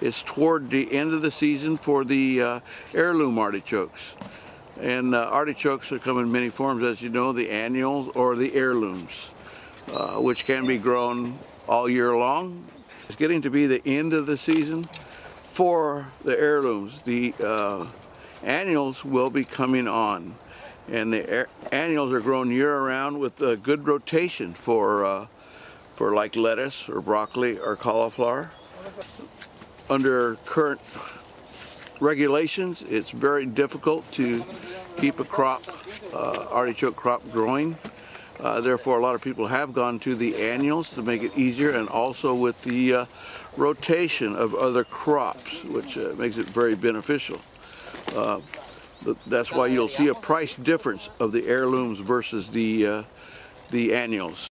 It's toward the end of the season for the uh, heirloom artichokes. And uh, artichokes come in many forms, as you know, the annuals or the heirlooms, uh, which can be grown all year long. It's getting to be the end of the season for the heirlooms. The uh, annuals will be coming on. And the annuals are grown year-round with a good rotation for, uh, for like lettuce or broccoli or cauliflower. Under current regulations, it's very difficult to keep a crop, uh, artichoke crop growing. Uh, therefore, a lot of people have gone to the annuals to make it easier and also with the uh, rotation of other crops, which uh, makes it very beneficial. Uh, that's why you'll see a price difference of the heirlooms versus the, uh, the annuals.